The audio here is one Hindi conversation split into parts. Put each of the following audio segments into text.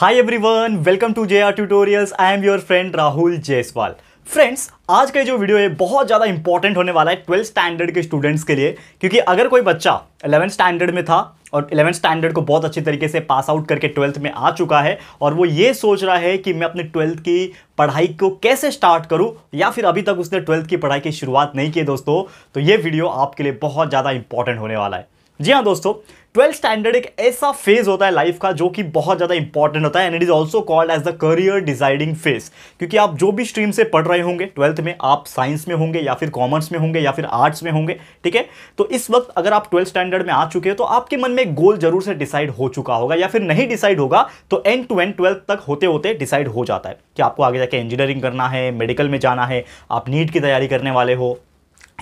Hi everyone welcome to J R tutorials I am your friend Rahul Jaiswal friends आज का जो वीडियो है, बहुत ज़्यादा इंपॉर्टेंट होने वाला है ट्वेल्थ स्टैंडर्ड के स्टूडेंट्स के लिए, क्योंकि अगर कोई बच्चा इलेवेंथ स्टैंडर्ड में था और इलेवेंथ स्टैंडर्ड को बहुत अच्छी तरीके से पास आउट करके ट्वेल्थ में आ चुका है, और वो ये सोच रहा है कि मैं अपने ट्वेल्थ की पढ़ाई को कैसे स्टार्ट करूँ, या फिर अभी तक उसने ट्वेल्थ की पढ़ाई की शुरुआत नहीं की दोस्तों तो ये वीडियो आपके लिए बहुत ज़्यादा इंपॉर्टेंट होने वाला है। जी हाँ दोस्तों ट्वेल्थ स्टैंडर्ड एक ऐसा फ़ेज़ होता है लाइफ का जो कि बहुत ज़्यादा इंपॉर्टेंट होता है and it is also called as the career deciding phase क्योंकि आप जो भी स्ट्रीम से पढ़ रहे होंगे ट्वेल्थ में आप साइंस में होंगे, या फिर कॉमर्स में होंगे, या फिर आर्ट्स में होंगे, ठीक है? तो इस वक्त अगर आप ट्वेल्थ स्टैंडर्ड में आ चुके हैं तो आपके मन में गोल ज़रूर से डिसाइड हो चुका होगा, या फिर नहीं डिसाइड होगा तो एंड टू एंड ट्वेल्थ तक होते होते डिसाइड हो जाता है कि आपको आगे जाके इंजीनियरिंग करना है मेडिकल में जाना है, आप नीट की तैयारी करने वाले हो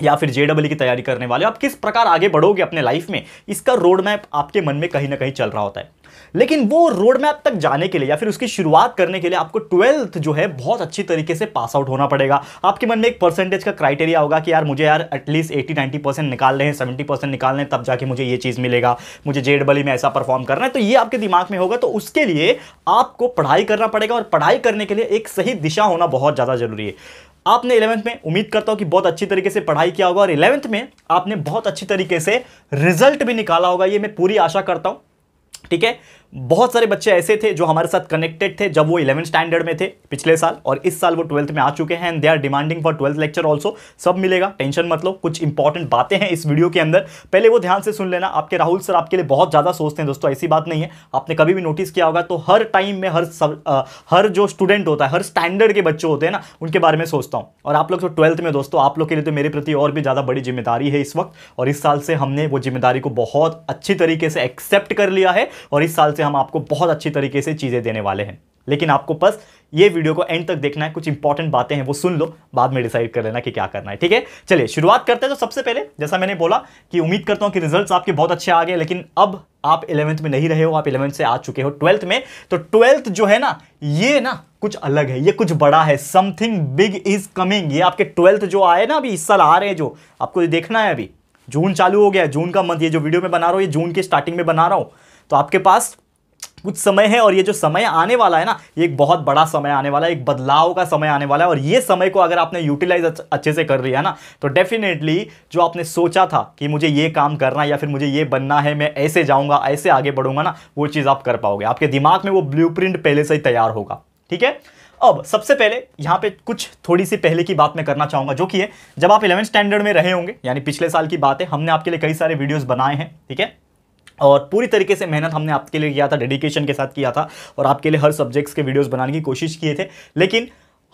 या फिर जे डबल की तैयारी करने वाले आप किस प्रकार आगे बढ़ोगे अपने लाइफ में, इसका रोड मैप आपके मन में कहीं ना कहीं चल रहा होता है। लेकिन वो रोड मैप तक जाने के लिए या फिर उसकी शुरुआत करने के लिए आपको ट्वेल्थ जो है, बहुत अच्छी तरीके से पास आउट होना पड़ेगा। आपके मन में एक परसेंटेज का क्राइटेरिया होगा कि यार, मुझे यार एटलीस्ट एटी नाइन्टी परसेंट निकाल रहे हैं सेवेंटी परसेंट निकाल रहे हैं तब जाके मुझे ये चीज़ मिलेगा, मुझे जे में ऐसा परफॉर्म करना है। तो ये आपके दिमाग में होगा तो उसके लिए आपको पढ़ाई करना पड़ेगा और पढ़ाई करने के लिए एक सही दिशा होना बहुत ज़्यादा ज़रूरी है। आपने इलेवेंथ में उम्मीद करता हूँ कि बहुत अच्छी तरीके से पढ़ाई किया होगा और इलेवंथ में आपने बहुत अच्छी तरीके से रिज़ल्ट भी निकाला होगा, ये मैं पूरी आशा करता हूँ। ठीक है? बहुत सारे बच्चे ऐसे थे जो हमारे साथ कनेक्टेड थे जब वो इलेवन स्टैंडर्ड में थे पिछले साल और इस साल वो ट्वेल्थ में आ चुके हैं and they are demanding for twelfth lecture also सब मिलेगा टेंशन मत लो कुछ इंपॉर्टेंट बातें हैं इस वीडियो के अंदर। पहले वो ध्यान से सुन लेना आपके राहुल सर आपके लिए बहुत ज़्यादा सोचते हैं दोस्तों ऐसी बात नहीं है। आपने कभी भी नोटिस किया होगा तो हर टाइम में हर सब आ, हर जो स्टूडेंट होता है हर स्टैंडर्ड के बच्चे होते हैं ना उनके बारे में सोचता हूँ। और आप लोग तो ट्वेल्थ में दोस्तों आप लोग के लिए तो मेरे प्रति और भी ज़्यादा बड़ी ज़िम्मेदारी है इस वक्त और इस साल से हमने वो ज़िम्मेदारी को बहुत अच्छी तरीके से एक्सेप्ट कर लिया है और इस साल से हम आपको बहुत अच्छी तरीके से चीज़ें देने वाले हैं। लेकिन आपको बस ये वीडियो को एंड तक देखना है, कुछ इंपॉर्टेंट बातें हैं, वो सुन लो, बाद में डिसाइड कर लेना कि क्या करना है, ठीक है? चलिए, शुरुआत करते हैं। तो सबसे पहले, जैसा मैंने बोला कि उम्मीद करता हूँ कि रिजल्ट्स आपके बहुत अच्छे आ गए, लेकिन अब आप इलेवेंथ में नहीं रहे हो, आप इलेवेंथ से आ चुके हो ट्वेल्थ में तो ट्वेल्थ जो है ना, ये ना कुछ अलग है, ये कुछ बड़ा है समथिंग बिग इज़ कमिंग ये आपके ट्वेल्थ जो आए ना अभी, इस साल आ रहे हैं जो, आपको देखना है अभी। जून चालू हो गया, जून का मंथ ये जो वीडियो में बना रहा हूँ, ये जून के स्टार्टिंग में बना रहा हूँ। तो आपके पास कुछ समय है और ये जो समय आने वाला है ना, ये एक बहुत बड़ा समय आने वाला है, एक बदलाव का समय आने वाला है और ये समय को अगर आपने यूटिलाइज अच्छे से कर लिया ना तो डेफिनेटली जो आपने सोचा था कि मुझे ये काम करना या फिर मुझे ये बनना है, मैं ऐसे जाऊँगा, ऐसे आगे बढ़ूँगा ना, वो चीज़ आप कर पाओगे। आपके दिमाग में वो ब्लू पहले से ही तैयार होगा, ठीक है? अब सबसे पहले यहाँ पे कुछ थोड़ी सी पहले की बात मैं करना चाहूँगा, जो कि है, जब आप इलेवेंथ स्टैंडर्ड में रहे होंगे, यानी पिछले साल की बात है, हमने आपके लिए कई सारे वीडियोस बनाए हैं, ठीक है? और पूरी तरीके से मेहनत हमने आपके लिए किया था डेडिकेशन के साथ किया था और आपके लिए हर सब्जेक्ट्स के वीडियोस बनाने की कोशिश किए थे। लेकिन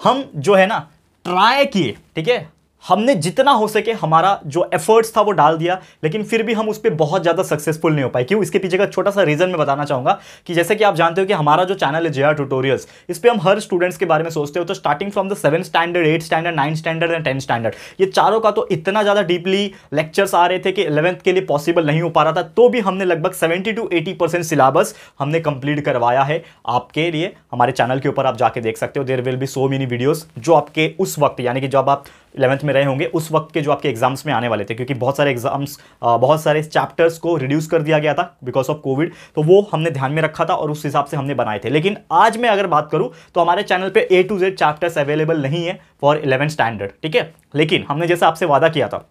हम जो है ना ट्राई किए, ठीक है? हमने जितना हो सके हमारा जो एफर्ट्स था वो डाल दिया, लेकिन फिर भी हम उस पर बहुत ज़्यादा सक्सेसफुल नहीं हो पाए। क्यों? इसके पीछे का छोटा सा रीज़न मैं बताना चाहूँगा कि जैसे कि आप जानते हो कि हमारा जो चैनल है जे ट्यूटोरियल्स इस पर हम हर स्टूडेंट्स के बारे में सोचते हो तो starting from the seven standard eight standard nine standard and tenth standard ये चारों का तो इतना ज़्यादा डीपली लेक्चर्स आ रहे थे कि इलेवंथ के लिए पॉसिबल नहीं हो पा रहा था तो भी हमने लगभग seventy two eighty percent syllabus हमने कंप्लीट करवाया है आपके लिए। हमारे चैनल के ऊपर आप जाके देख सकते हो there will be so many videos जो आपके उस वक्त, यानी कि जब आप इलेवंथ में रहे होंगे, उस वक्त के जो आपके एग्ज़ाम्स में आने वाले थे, क्योंकि बहुत सारे एग्ज़ाम्स बहुत सारे चैप्टर्स को रिड्यूस कर दिया गया था बिकॉज़ ऑफ़ कोविड तो वो हमने ध्यान में रखा था और उस हिसाब से हमने बनाए थे। लेकिन आज मैं अगर बात करूँ तो हमारे चैनल पर A to Z chapters available नहीं है फॉर इलेवन स्टैंडर्ड ठीक है? लेकिन हमने जैसे आपसे वादा किया था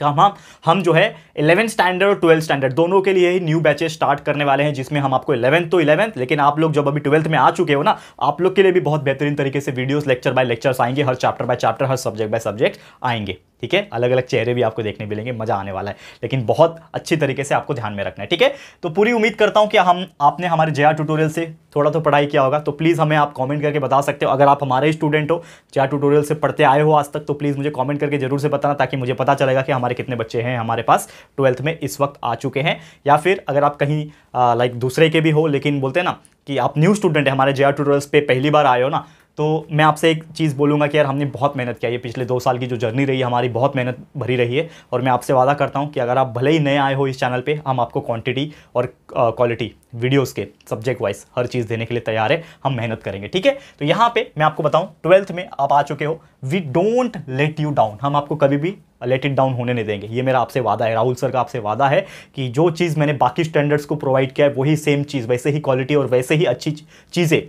कि। हम हम जो है इलेवेंथ स्टैंडर्ड और ट्वेल्थ स्टैंडर्ड दोनों के लिए ही न्यू बैचेस स्टार्ट करने वाले हैं, जिसमें हम आपको इलेवंथ तो इलेवंथ लेकिन आप लोग जब अभी ट्वेल्थ में आ चुके हो ना, आप लोग के लिए भी बहुत बेहतरीन तरीके से वीडियोस लेक्चर बाय लेक्चर्स आएँगे, हर चैप्टर बाय चैप्टर हर सब्जेक्ट बाय सब्जेक्ट आएँगे। ठीक है? अलग अलग चेहरे भी आपको देखने मिलेंगे, मज़ा आने वाला है। लेकिन बहुत अच्छी तरीके से आपको ध्यान में रखना है, ठीक है? तो पूरी उम्मीद करता हूँ कि हम, आपने हमारे जया ट्यूटोरियल से थोड़ा तो पढ़ाई किया होगा तो प्लीज़ हमें आप कमेंट करके बता सकते हो। अगर आप हमारे स्टूडेंट हो, जया ट्यूटोरियल से पढ़ते आए हो आज तक तो प्लीज़ मुझे कॉमेंट करके ज़रूर से बताना, ताकि मुझे पता चलेगा कि हमारे कितने बच्चे हैं हमारे पास। ट्वेल्थ में इस वक्त आ चुके हैं। या फिर अगर आप कहीं लाइक दूसरे के भी हो, लेकिन बोलते हैं ना कि आप न्यू स्टूडेंट हैं, हमारे जया ट्यूटोरियल्स पे पहली बार आए हो ना तो मैं आपसे एक चीज़ बोलूँगा कि यार, हमने बहुत मेहनत किया। ये पिछले दो साल की जो जर्नी रही, हमारी बहुत मेहनत भरी रही है। और मैं आपसे वादा करता हूँ कि अगर आप भले ही नए आए हो इस चैनल पे, हम आपको क्वांटिटी और क्वालिटी वीडियोस के सब्जेक्ट वाइज हर चीज़ देने के लिए तैयार है। हम मेहनत करेंगे, ठीक है? तो यहाँ पे मैं आपको बताऊँ ट्वेल्थ में आप आ चुके हो। We don't let you down हम आपको कभी भी लेट इट डाउन होने नहीं देंगे। ये मेरा आपसे वादा है, राहुल सर का आपसे वादा है कि जो चीज़ मैंने बाकी स्टैंडर्ड्स को प्रोवाइड किया है, वही सेम चीज़, वैसे ही क्वालिटी और वैसे ही अच्छी चीज़ें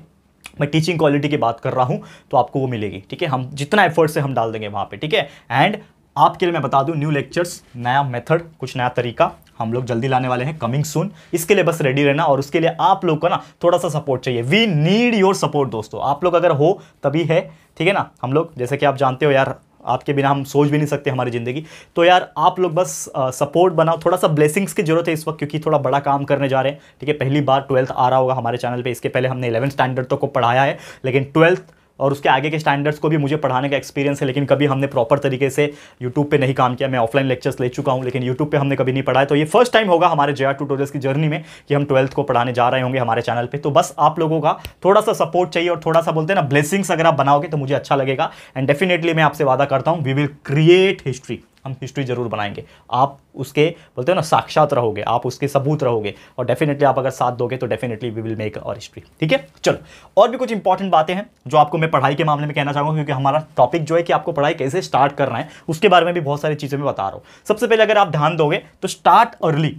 मैं टीचिंग क्वालिटी की बात कर रहा हूँ तो आपको वो मिलेगी, ठीक है? हम जितना एफर्ट से हम डाल देंगे वहाँ पे, ठीक है? एंड आपके लिए मैं बता दूँ न्यू लेक्चर्स नया मेथड कुछ नया तरीका हम लोग जल्दी लाने वाले हैं कमिंग सून इसके लिए बस रेडी रहना और उसके लिए आप लोग का ना थोड़ा सा सपोर्ट चाहिए। वी नीड योर सपोर्ट दोस्तों। आप लोग अगर हो, तभी है, ठीक है ना? हम लोग, जैसे कि आप जानते हो यार आपके बिना हम सोच भी नहीं सकते हमारी ज़िंदगी। तो यार, आप लोग बस सपोर्ट बनाओ। थोड़ा सा ब्लेसिंग्स की ज़रूरत है इस वक्त, क्योंकि थोड़ा बड़ा काम करने जा रहे हैं। ठीक है, पहली बार ट्वेल्थ आ रहा होगा हमारे चैनल पर इसके पहले हमने इलेवंथ स्टैंडर्ड तो को पढ़ाया है, लेकिन ट्वेल्थ और उसके आगे के स्टैंडर्ड्स को भी मुझे पढ़ाने का एक्सपीरियंस है, लेकिन कभी हमने प्रॉपर तरीके से यूट्यूब पे नहीं काम किया। मैं ऑफलाइन लेक्चर्स ले चुका हूँ, लेकिन यूट्यूब पे हमने कभी नहीं पढ़ाया। तो ये फ़र्स्ट टाइम होगा हमारे जे ट्यूटोरियल्स की जर्नी में कि हम ट्वेल्थ को पढ़ाने जा रहे होंगे हमारे चैनल पर तो बस आप लोगों का थोड़ा सा सपोर्ट चाहिए और थोड़ा सा बोलते हैं ना ब्लेसिंग्स अगर आप बनाओगे तो मुझे अच्छा लगेगा। एंड डेफिनेटली मैं आपसे वादा करता हूँ वी विल क्रिएट हिस्ट्री हम हिस्ट्री ज़रूर बनाएँगे। आप उसके, बोलते हो ना, साक्षात रहोगे, आप उसके सबूत रहोगे और डेफिनेटली आप अगर साथ दोगे तो डेफिनेटली वी विल मेक और हिस्ट्री ठीक है? चलो, और भी कुछ इंपॉर्टेंट बातें हैं जो आपको मैं पढ़ाई के मामले में कहना चाहूँगा, क्योंकि हमारा टॉपिक जो है कि आपको पढ़ाई कैसे स्टार्ट करना है, उसके बारे में भी बहुत सारी चीज़ें मैं बता रहा हूँ। सबसे पहले अगर आप ध्यान दोगे तो स्टार्ट अर्ली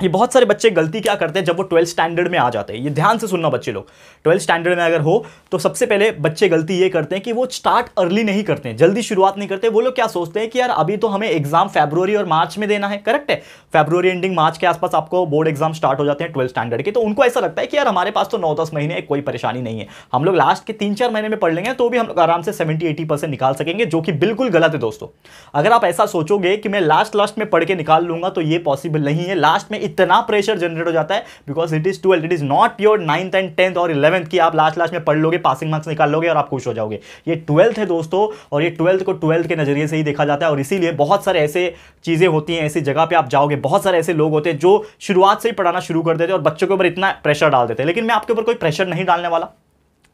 ये बहुत सारे बच्चे गलती क्या करते हैं जब वो ट्वेल्थ स्टैंडर्ड में आ जाते हैं? ये ध्यान से सुनना बच्चे लोग। ट्वेल्थ स्टैंडर्ड में अगर हो तो सबसे पहले बच्चे गलती ये करते हैं कि वो स्टार्ट अर्ली नहीं करते हैं, जल्दी शुरुआत नहीं करते वो लोग क्या सोचते हैं कि यार, अभी तो हमें एग्ज़ाम फेब्रुवरी और मार्च में देना है करेक्ट है? फेब्रुवरी एंडिंग मार्च के आसपास आपको बोर्ड एग्ज़ाम स्टार्ट हो जाते हैं ट्वेल्थ स्टैंडर्ड के। तो उनको ऐसा लगता है कि यार, हमारे पास तो नौ दस महीने, कोई परेशानी नहीं है। हम लोग लास्ट के तीन चार महीने में पढ़ लेंगे तो भी हम लोग आराम से सेवेंटी एटी परसेंट निकाल सकेंगे, जो कि बिल्कुल गलत है दोस्तों। अगर आप ऐसा सोचोगे कि मैं लास्ट लास्ट में पढ़ के निकाल लूँगा तो ये पॉसिबल नहीं है। लास्ट में इतना प्रेशर जनरेट हो जाता है because it is twelfth it is not your ninth and tenth और इलेवंथ की आप लास्ट लास्ट में पढ़ लोगे पासिंग मार्क्स निकाल लोगे और आप खुश हो जाओगे। ये ट्वेल्थ है दोस्तों, और ये ट्वेल्थ को ट्वेल्थ के नज़रिए से ही देखा जाता है, और इसीलिए बहुत सारे ऐसे चीज़ें होती हैं, ऐसी जगह पर आप जाओगे, बहुत सारे ऐसे लोग होते हैं जो शुरुआत से ही पढ़ाना शुरू कर देते हैं और बच्चों के ऊपर इतना प्रेशर डाल देते हैं। लेकिन मैं आपके ऊपर कोई प्रेशर नहीं डालने वाला।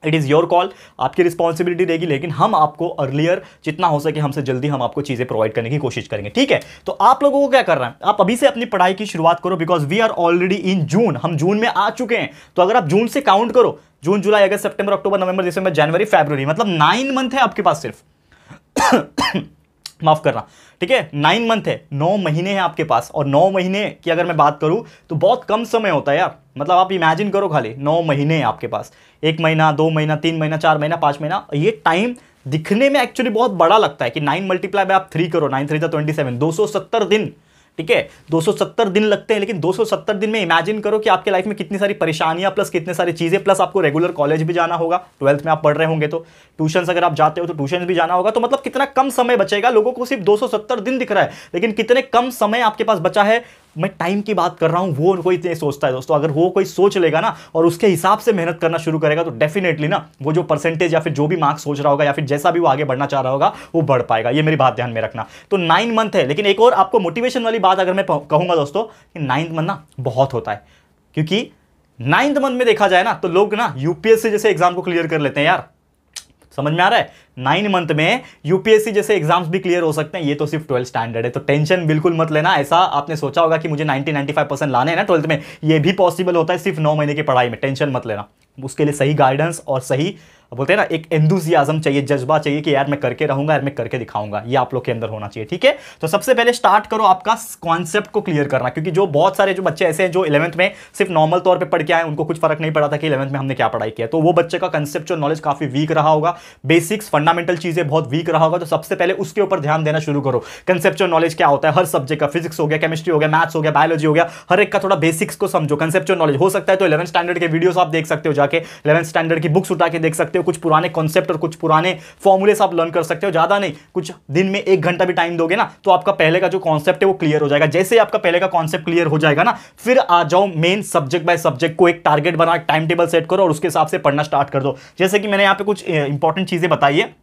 इट इज़ योर कॉल आपकी रिस्पॉन्सिबिलिटी रहेगी, लेकिन हम आपको अर्लियर जितना हो सके हमसे जल्दी हम आपको चीज़ें प्रोवाइड करने की कोशिश करेंगे, ठीक है? तो आप लोगों को क्या कर करना है? आप अभी से अपनी पढ़ाई की शुरुआत करो because we are already in June हम जून में आ चुके हैं। तो अगर आप जून से काउंट करो जून जुलाई अगस्त सितंबर अक्टूबर नवंबर दिसंबर जनवरी फेब्रवरी मतलब नाइन मंथ है आपके पास सिर्फ़। माफ़ करना, ठीक है? नाइन मंथ है, नौ महीने हैं आपके पास और नौ महीने की अगर मैं बात करूँ तो बहुत कम समय होता है यार। मतलब आप इमेजिन करो खाली, नौ महीने हैं आपके पास। एक महीना, दो महीना, तीन महीना, चार महीना, पाँच महीना, ये टाइम दिखने में एक्चुअली बहुत बड़ा लगता है कि नाइन मल्टीप्लाई बाय आप थ्री करो नाइन थ्री था ट्वेंटी सेवन दो सौ सत्तर दिन। ठीक है? 270 दिन लगते हैं, लेकिन 270 दिन में इमेजिन करो कि आपके लाइफ में कितनी सारी परेशानियाँ प्लस कितने सारी चीज़ें प्लस आपको रेगुलर कॉलेज भी जाना होगा। ट्वेल्थ में आप पढ़ रहे होंगे तो। ट्यूशन अगर आप जाते हो तो ट्यूशन भी जाना होगा। तो मतलब कितना कम समय बचेगा? लोगों को सिर्फ़ 270 दिन दिख रहा है, लेकिन कितने कम समय आपके पास बचा है? मैं टाइम की बात कर रहा हूँ, वो कोई सोचता है दोस्तों। अगर वो कोई सोच लेगा ना और उसके हिसाब से मेहनत करना शुरू करेगा तो डेफिनेटली ना वो जो परसेंटेज या फिर जो भी मार्क्स सोच रहा होगा या फिर जैसा भी वो आगे बढ़ना चाह रहा होगा, वो बढ़ पाएगा। ये मेरी बात ध्यान में रखना। तो नाइन मंथ है, लेकिन एक और आपको मोटिवेशन वाली बात अगर मैं कहूँगा दोस्तों नाइन्थ मंथ ना बहुत होता है। क्योंकि नाइन्थ मंथ में देखा जाए ना तो लोग ना यूपीएससी जैसे एग्ज़ाम को क्लियर कर लेते हैं यार। समझ में आ रहा है? नाइन मंथ में यूपीएससी जैसे एग्ज़ाम्स भी क्लियर हो सकते हैं, ये तो सिर्फ़ ट्वेल्थ स्टैंडर्ड है तो टेंशन बिल्कुल मत लेना। ऐसा आपने सोचा होगा कि मुझे 90 95 परसेंट लाने हैं ना ट्वेल्थ में, ये भी पॉसिबल होता है, सिर्फ़ नौ महीने की पढ़ाई में टेंशन मत लेना। उसके लिए सही गाइडेंस और सही बोलते हैं ना, एक एंदुजियाजम चाहिए, जज्बा चाहिए कि यार मैं करके रहूँगा, यार मैं करके दिखाऊँगा। ये आप लोग के अंदर होना चाहिए, ठीक है? तो सबसे पहले स्टार्ट करो आपका कॉन्सेप्ट को क्लियर करना, क्योंकि जो बहुत सारे जो बच्चे ऐसे हैं जो इलेवंथ में सिर्फ़ नॉर्मल तौर पर पढ़ के आए, उनको कुछ फ़र्क नहीं पड़ा था कि इलेवंथ में हमने क्या पढ़ाई किया। तो वो बच्चे का कंसेप्चुअल नॉलेज काफ़ी वीक रहा होगा बेसिक्स फंडामेंटल चीज़ें बहुत वीक रहा होगा तो सबसे पहले उसके ऊपर ध्यान देना शुरू करो। कंसेप्चुअल नॉलेज क्या होता है, हर सब्जेक्ट का फिजिक्स हो गया केमिस्ट्री हो गया मैथ्स हो गया बायोलॉजी हो गया, हर एक का थोड़ा बेसिक्स को समझो। कंसेप्चुअल नॉलेज हो सकता है तो इलेवन स्टैंडर्ड के वीडियोस आप देख सकते हो, जाके इलेवन स्टैंडर्ड की बुक्स उठा के देख सकते हो कुछ पुराने कॉन्सेप्ट और कुछ पुराने फॉर्मूले आप लर्न कर सकते हो, ज़्यादा नहीं, कुछ दिन में एक घंटा भी टाइम दोगे ना तो आपका पहले का जो कॉन्सेप्ट है वो क्लियर हो जाएगा। जैसे आपका पहले का कॉन्सेप्ट क्लियर हो जाएगा ना, फिर आ जाओ मेन सब्जेक्ट बाय सब्जेक्ट को एक टारगेट बना टाइम टेबल सेट करो और उसके हिसाब से पढ़ना स्टार्ट कर दो। जैसे कि मैंने यहाँ पे कुछ इंपॉर्टेंट चीज़ें बताई है।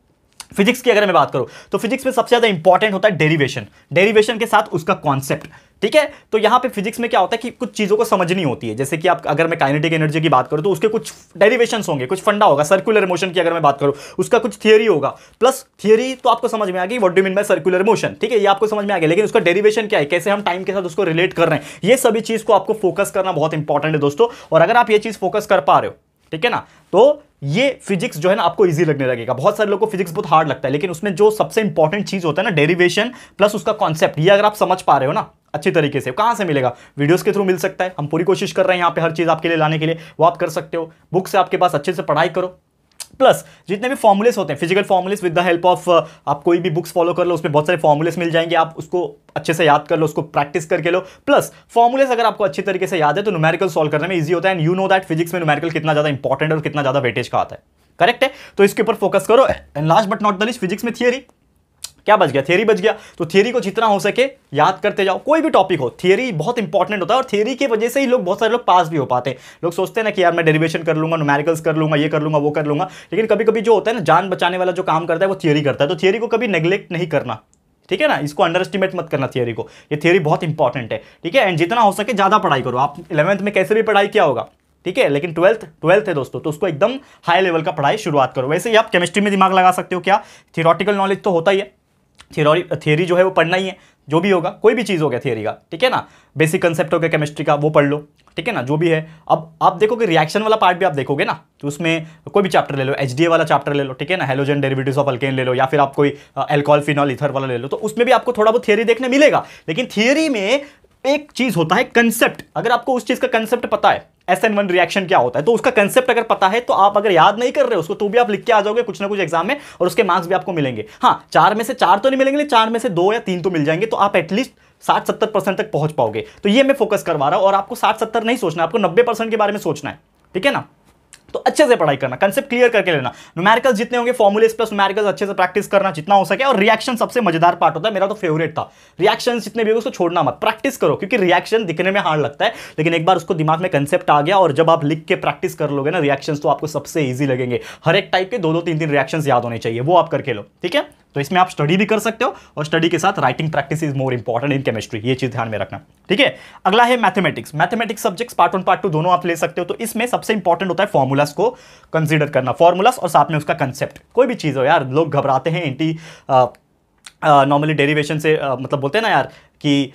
फिजिक्स की अगर मैं बात करूँ तो फिजिक्स में सबसे ज़्यादा इंपॉर्टेंट होता है डेरिवेशन डेरिवेशन के साथ उसका कॉन्सेप्ट ठीक है? तो यहाँ पे फिजिक्स में क्या होता है कि कुछ चीज़ों को समझनी होती है। जैसे कि आप, अगर मैं काइनेटिक एनर्जी की बात करूँ तो उसके कुछ डेरिवेशंस होंगे, कुछ फंडा होगा सर्कुलर मोशन की अगर मैं बात करूँ, उसका कुछ थियरी होगा। प्लस थियरी तो आपको समझ में आ गई what do mean by circular motion ठीक है? ये आपको समझ में आ गया, लेकिन उसका डेरिवेशन क्या है? कैसे हम टाइम के साथ उसको रिलेट कर रहे हैं? ये सभी चीज़ को आपको फोकस करना बहुत इंपॉर्टेंट है दोस्तों। और अगर आप ये चीज़ फोकस कर पा रहे हो, ठीक है ना? तो ये फिजिक्स जो है ना आपको इजी लगने लगेगा। बहुत सारे लोगों को फिजिक्स बहुत हार्ड लगता है, लेकिन उसमें जो सबसे इंपॉर्टेंट चीज़ होता है ना डेरिवेशन प्लस उसका कॉन्सेप्ट ये अगर आप समझ पा रहे हो ना, अच्छी तरीके से, कहाँ से मिलेगा? वीडियोस के थ्रू मिल सकता है। हम पूरी कोशिश कर रहे हैं यहाँ पे हर चीज़ आपके लिए लाने के लिए। वो आप कर सकते हो। बुक से आपके पास अच्छे से पढ़ाई करो। प्लस जितने भी फॉर्मुलेस होते हैं physical formulas with the help of आप कोई भी बुक्स फॉलो कर लो, उसमें बहुत सारे फॉर्मुलेस मिल जाएँगे, आप उसको अच्छे से याद कर लो, उसको प्रैक्टिस करके लो। प्लस फॉर्मुलेस अगर आपको अच्छी तरीके से याद है तो न्यूमेरिकल सॉल्व करने में इजी होता है। And you know that physics में न्यूमेरिकल कितना ज़्यादा इंपॉर्टेंट और कितना ज़्यादा वेटेज का आता है। करेक्ट है? तो इसके ऊपर फोकस करो। And last but not the least physics में थियरी क्या बच गया? थियरी बच गया। तो थियरी को जितना हो सके याद करते जाओ। कोई भी टॉपिक हो थियरी बहुत इंपॉर्टेंट होता है और थियरी की वजह से ही लोग बहुत सारे लोग पास भी हो पाते हैं। लोग सोचते हैं ना कि यार मैं डेरिवेशन कर लूँगा न्यूमेरिकल्स कर लूँगा, ये कर लूँगा, वो कर लूँगा। लेकिन कभी कभी जो होता है ना, जान बचाने वाला जो काम करता है, वो थियरी करता है। तो थियरी को कभी नेग्लेक्ट नहीं करना। ठीक है ना? इसको अंडर एस्टिमेट मत करना थियरी को। ये थियरी बहुत इंपॉर्टेंट है। ठीक है? एंड जितना हो सके ज़्यादा पढ़ाई करो। आप इलेवंथ में कैसे भी पढ़ाई किया होगा। ठीक है? लेकिन ट्वेल्थ ट्वेल्थ है दोस्तों तो उसको एकदम हाई लेवल का पढ़ाई शुरुआत करो। वैसे ही आप केमिस्ट्री में दिमाग लगा सकते हो क्या? थियोरटिकल नॉलेज तो होता ही है। थियोरी थियोरी जो है वो पढ़ना ही है, जो भी होगा, कोई भी चीज़ हो गया थियरी का, ठीक है ना? बेसिक कंसेप्ट हो गया केमिस्ट्री का, वो पढ़ लो, ठीक है ना? जो भी है, अब, आप देखोगे रिएक्शन वाला पार्ट भी आप देखोगे ना तो उसमें कोई भी चैप्टर ले लो एचडीए वाला चैप्टर ले लो, ठीक है ना? हेलोजन डेरिवेटिव्स ऑफ़ अल्केन ले लो, या फिर आप कोई एल्कोहल फिनॉल इथर वाला ले लो तो उसमें भी आपको थोड़ा बहुत थियरी देखने मिलेगा, लेकिन थियरी में एक चीज़ होता है कंसेप्ट अगर आपको उस चीज़ का कंसेप्ट पता है एस एन वन रिएक्शन क्या होता है? तो उसका कंसेप्ट अगर पता है तो आप अगर याद नहीं कर रहे हो उसको तो भी आप लिख के आ जाओगे कुछ ना कुछ एग्ज़ाम में और उसके मार्क्स भी आपको मिलेंगे। हाँ चार में से चार तो नहीं मिलेंगे, चार में से दो या तीन तो मिल जाएँगे तो आप एटलीस्ट साठ सत्तर परसेंट तक पहुँच पाओगे। तो ये मैं फोकस करवा रहा हूँ और आपको साठ सत्तर नहीं सोचना आपको नब्बे परसेंट के बारे में सोचना है। ठीक है ना? तो अच्छे से पढ़ाई करना कंसेप्ट क्लियर करके लेना। न्यूमेरिकल्स जितने होंगे फॉर्मुले प्लस न्यूमेरिकल्स अच्छे से प्रैक्टिस करना जितना हो सके, और रिएक्शन सबसे मज़ेदार पार्ट होता है, मेरा तो फेवरेट था। रिएक्शन जितने भी उसको छोड़ना मत। प्रैक्टिस करो, क्योंकि रिएक्शन दिखने में हार्ड लगता है, लेकिन एक बार उसको दिमाग में कंसेप्ट आ गया, और जब आप लिख के प्रैक्टिस कर लोगे ना रिएक्शन तो आपको सबसे ईजी लगेंगे। हर एक टाइप के दो दो तीन तीन रिएक्शन याद होने चाहिए, वो आप करके लो, ठीक है? तो इसमें आप स्टडी भी कर सकते हो और स्टडी के साथ writing practice is more important in chemistry ये चीज़ ध्यान में रखना। ठीक है? अगला है mathematics mathematics subjects part one part two दोनों आप ले सकते हो तो इसमें सबसे इंपॉर्टेंट होता है फॉर्मूलास को कंसिडर करना। फॉर्मूलास और साथ में उसका कंसेप्ट कोई भी चीज़ हो यार लोग घबराते हैं एंटी नॉर्मली डेरिवेशन से आ, मतलब बोलते हैं ना यार कि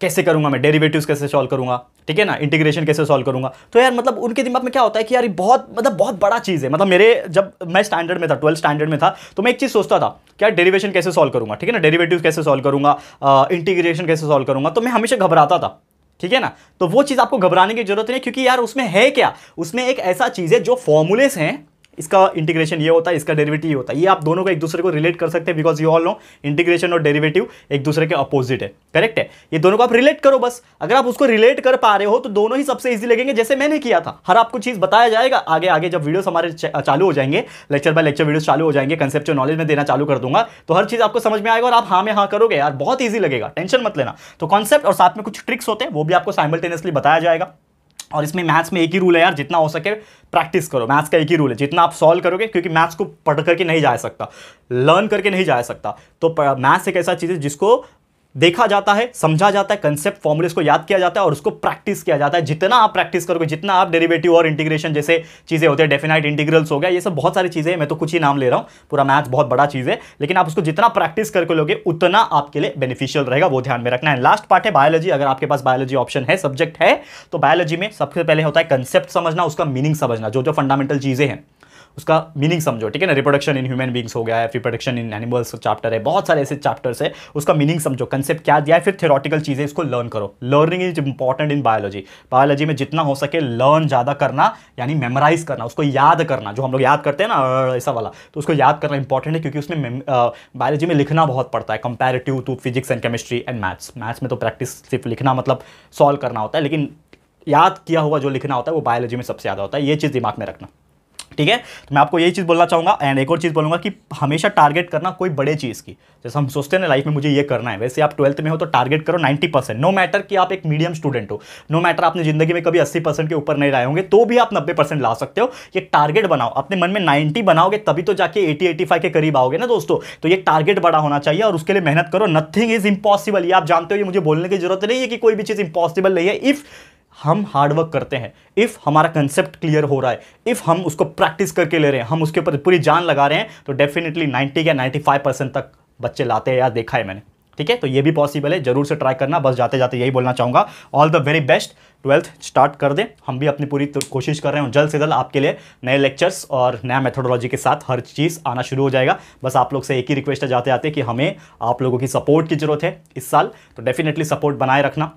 कैसे करूँगा मैं डेरिवेटिव्स कैसे सॉल्व करूँगा? ठीक है ना इंटीग्रेशन कैसे सॉल्व करूँगा? तो यार मतलब उनके दिमाग में क्या होता है कि यार बहुत मतलब बहुत बड़ा चीज़ है। मतलब मेरे जब मैं स्टैंडर्ड में था ट्वेल्थ स्टैंडर्ड में था तो मैं एक चीज़ सोचता था क्या डेरिवेशन कैसे सॉल्व करूँगा, ठीक है ना? डेरिवेटिव कैसे सॉल्व करूँगा इंटीग्रेशन कैसे सॉल्व करूँगा? तो मैं हमेशा घबराता था, ठीक है ना? तो वो चीज़ आपको घबराने की ज़रूरत नहीं क्योंकि यार उसमें है क्या? उसमें एक ऐसा चीज़ है जो फॉर्मूलेस हैं इसका इंटीग्रेशन ये होता है, इसका डेरिवेटिव ये होता है। ये आप दोनों को एक दूसरे को रिलेट कर सकते हैं because you all know integration और डेरिवेटिव एक दूसरे के अपोजिट है। करेक्ट है? ये दोनों को आप रिलेट करो बस। अगर आप उसको रिलेट कर पा रहे हो तो दोनों ही सबसे ईजी लगेंगे, जैसे मैंने किया था। हर आपको चीज़ बताया जाएगा। आगे आगे जब वीडियो हमारे चालू हो जाएँगे लेक्चर बाय लेक्चर वीडियो चालू हो जाएँगे कंसेप्ट नॉलेज में देना चालू कर दूँगा तो हर चीज़ आपको समझ में आएगा और आप हाँ में हाँ करोगे। यार, बहुत ईजी लगेगा। टेंशन मत लेना। तो कॉन्सेप्ट और साथ में कुछ ट्रिक्स होते हैं, वो भी आपको साइमल्टेनियसली बताया जाएगा। और इसमें मैथ्स में एक ही रूल है यार, जितना हो सके प्रैक्टिस करो। मैथ्स का एक ही रूल है। जितना आप सॉल्व करोगे, क्योंकि मैथ्स को पढ़ करके नहीं जा सकता लर्न करके नहीं जा सकता तो मैथ्स एक ऐसा चीज़ है जिसको देखा जाता है, समझा जाता है कंसेप्ट फॉर्मुलेस को याद किया जाता है और उसको प्रैक्टिस किया जाता है। जितना आप प्रैक्टिस करोगे, जितना आप डेरिवेटिव और इंटीग्रेशन जैसे चीज़ें होते हैं डेफिनाइट इंटीग्रल्स हो गया, ये सब बहुत सारी चीज़ें हैं, मैं तो कुछ ही नाम ले रहा हूँ, पूरा मैथ्स बहुत बड़ा चीज़ है, लेकिन आप उसको जितना प्रैक्टिस करके लोगे, उतना आपके लिए बेनिफिशियल रहेगा, वो ध्यान में रखना है। लास्ट पार्ट है बायोलॉजी अगर आपके पास बायोलॉजी ऑप्शन है सब्जेक्ट है तो बायोलॉजी में सबसे पहले होता है कंसेप्ट समझना, उसका मीनिंग समझना जो जो फंडामेंटल चीज़ें हैं। उसका मीनिंग समझो, ठीक है ना? रिप्रोडक्शन इन ह्यूमन बींग्स हो गया है रिप्रोडक्शन इन एनिमल्स चैप्टर है, बहुत सारे ऐसे चैप्टर्स है, उसका मीनिंग समझो कंसेप्ट क्या दिया है, फिर थेरोटिकल चीज़ें इसको लर्न करो। Learning is important in biology biology में जितना हो सके लर्न ज़्यादा करना, यानी मेमोराइज करना, उसको याद करना, जो हम लोग याद करते हैं ना ऐसा वाला तो उसको याद करना इंपॉर्टेंट है क्योंकि उसमें बायोलॉजी में लिखना बहुत पड़ता है comparative to physics and chemistry and maths maths में तो प्रैक्टिस सिर्फ़ लिखना मतलब सॉल्व करना होता है, लेकिन याद किया हुआ जो लिखना होता है वो बायोलॉजी में सबसे ज़्यादा होता है, ये चीज़ दिमाग में रखना। ठीक है? तो मैं आपको यही चीज़ बोलना चाहूँगा एंड एक और चीज़ बोलूँगा कि हमेशा टारगेट करना कोई बड़े चीज़ की। जैसे हम सोचते हैं ना लाइफ में मुझे ये करना है। वैसे आप ट्वेल्थ में हो तो टारगेट करो 90 परसेंट नो मैटर कि आप एक मीडियम स्टूडेंट हो नो मैटर आपने ज़िंदगी में कभी 80 परसेंट के ऊपर नहीं रहे होंगे तो भी आप 90 परसेंट ला सकते हो। ये टारगेट बनाओ। अपने मन में 90 बनाओगे, तभी तो जाके 80 85 के करीब आओगे ना दोस्तों? तो ये टारगेट बड़ा होना चाहिए और उसके लिए मेहनत करो। नथिंग इज़ इम्पॉसिबल ये आप जानते हो, ये मुझे बोलने की ज़रूरत नहीं है कि कोई भी चीज़ इम्पॉसिबल नहीं है। इफ़ हम हार्डवर्क करते हैं। इफ़ हमारा कंसेप्ट क्लियर हो रहा है इफ़ हम उसको प्रैक्टिस करके ले रहे हैं, हम उसके ऊपर पूरी जान लगा रहे हैं तो डेफिनेटली 90 या 95 परसेंट तक बच्चे लाते हैं या देखा है मैंने। ठीक है? तो ये भी पॉसिबल है, ज़रूर से ट्राई करना, बस जाते जाते यही बोलना चाहूँगा। All the very best twelfth start कर दें। हम भी अपनी पूरी कोशिश कर रहे हैं, जल्द से जल्द आपके लिए नए लेक्चर्स और नया मेथोडोलॉजी के साथ हर चीज़ आना शुरू हो जाएगा। बस आप लोग से एक ही रिक्वेस्ट है जाते आते कि हमें आप लोगों की सपोर्ट की ज़रूरत है इस साल। तो डेफिनेटली सपोर्ट बनाए रखना।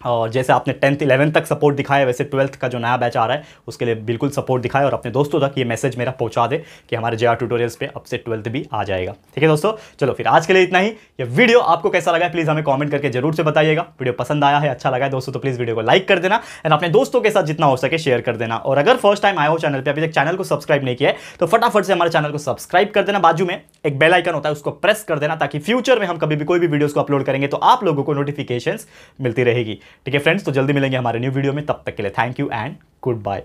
और जैसे आपने टेंथ, इलेवंथ तक सपोर्ट दिखाया, वैसे ट्वेल्थ का जो नया बैच आ रहा है, उसके लिए बिल्कुल सपोर्ट दिखाए और अपने दोस्तों तक ये मैसेज मेरा पहुँचा दे कि हमारे जे ट्यूटोरियल्स पे अब से ट्वेल्थ भी आ जाएगा। ठीक है दोस्तों? चलो फिर आज के लिए इतना ही। ये वीडियो आपको कैसा लगा है, प्लीज़ हमें कॉमेंट करके ज़रूर से बताइएगा। वीडियो पसंद आया है अच्छा लगा है दोस्तों तो प्लीज़ वीडियो को लाइक कर देना एंड अपने दोस्तों के साथ जितना हो सके शेयर कर देना। और अगर फ़र्स्ट टाइम आए हो चैनल पर अभी तक चैनल को सब्सक्राइब नहीं किया है तो फटाफट से हमारे चैनल को सब्सक्राइब कर देना। बाजू में एक बेल आइकन होता है, उसको प्रेस कर देना ताकि फ्यूचर में हम कभी भी कोई भी वीडियोस को अपलोड करेंगे तो आप लोगों को नोटिफिकेशंस मिलती रहेगी। ठीक है फ्रेंड्स तो जल्दी मिलेंगे हमारे न्यू वीडियो में, तब तक के लिए thank you and good bye